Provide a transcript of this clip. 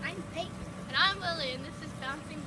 Hi, I'm Peyton. And I'm Lily, and this is Bouncing